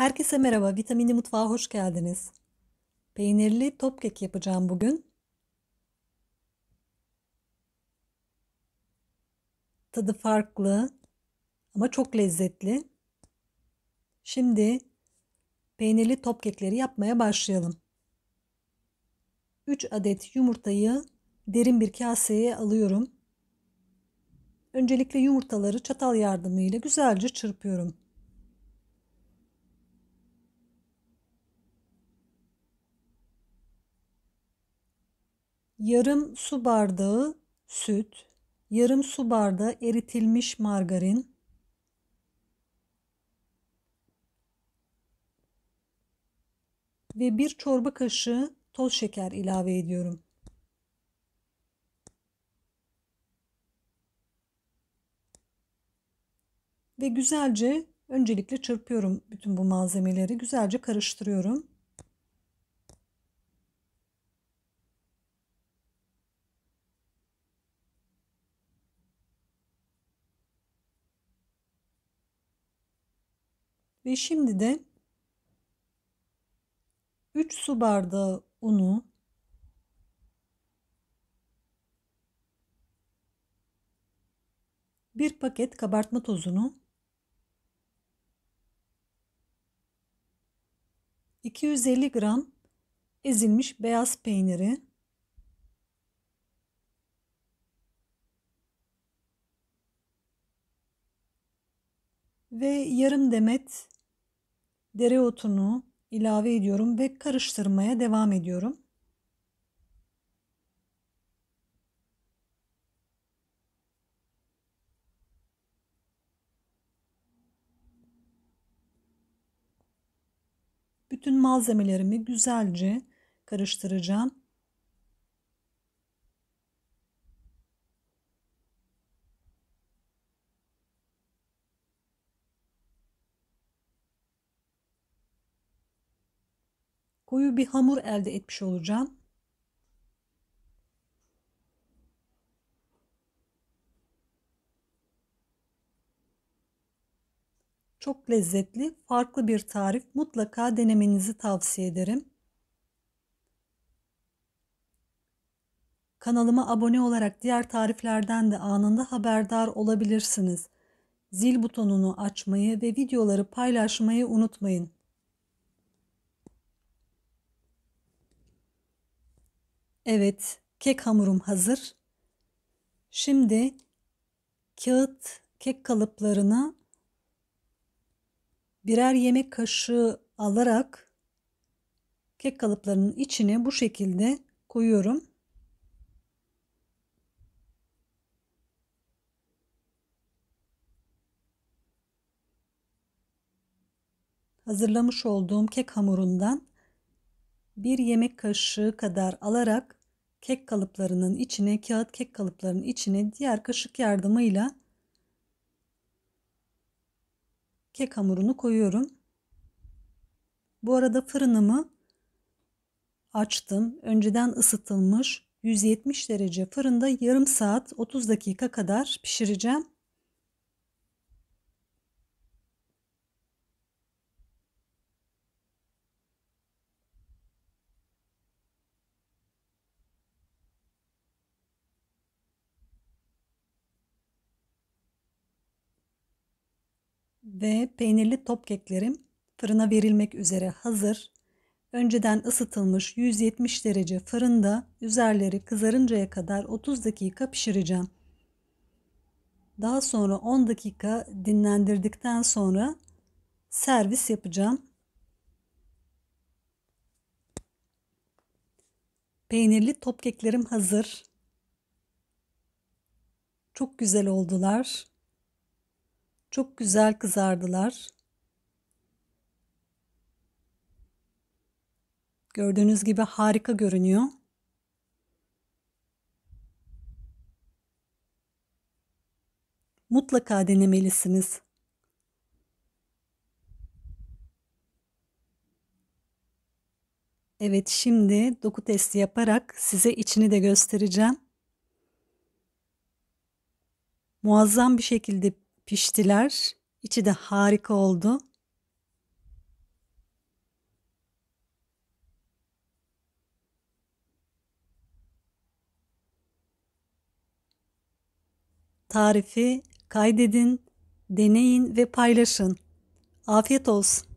Herkese merhaba, Vitaminli Mutfağa hoş geldiniz. Peynirli top kek yapacağım bugün. Tadı farklı ama çok lezzetli. Şimdi peynirli top kekleri yapmaya başlayalım. 3 adet yumurtayı derin bir kaseye alıyorum. Öncelikle yumurtaları çatal yardımıyla güzelce çırpıyorum. Yarım su bardağı süt, yarım su bardağı eritilmiş margarin, ve bir çorba kaşığı toz şeker ilave ediyorum. Ve güzelce öncelikle çırpıyorum bütün bu malzemeleri. Güzelce karıştırıyorum. Ve şimdi de 3 su bardağı unu bir paket kabartma tozunu 250 gram ezilmiş beyaz peyniri ve yarım demet dereotunu ilave ediyorum ve karıştırmaya devam ediyorum. Bütün malzemelerimi güzelce karıştıracağım. Koyu bir hamur elde etmiş olacağım. Çok lezzetli, farklı bir tarif. Mutlaka denemenizi tavsiye ederim. Kanalıma abone olarak diğer tariflerden de anında haberdar olabilirsiniz. Zil butonunu açmayı ve videoları paylaşmayı unutmayın. Evet, kek hamurum hazır. Şimdi kağıt kek kalıplarına birer yemek kaşığı alarak kek kalıplarının içine bu şekilde koyuyorum. Hazırlamış olduğum kek hamurundan bir yemek kaşığı kadar alarak kek kalıplarının içine, kağıt kek kalıplarının içine diğer kaşık yardımıyla kek hamurunu koyuyorum. Bu arada fırınımı açtım. Önceden ısıtılmış 170 derece fırında yarım saat 30 dakika kadar pişireceğim. Ve peynirli top keklerim fırına verilmek üzere hazır. Önceden ısıtılmış 170 derece fırında üzerleri kızarıncaya kadar 30 dakika pişireceğim. Daha sonra 10 dakika dinlendirdikten sonra servis yapacağım. Peynirli top keklerim hazır. Çok güzel oldular. Çok güzel kızardılar. Gördüğünüz gibi harika görünüyor. Mutlaka denemelisiniz. Evet şimdi doku testi yaparak size içini de göstereceğim. Muazzam bir şekilde piştiler. İçi de harika oldu. Tarifi kaydedin, deneyin ve paylaşın. Afiyet olsun.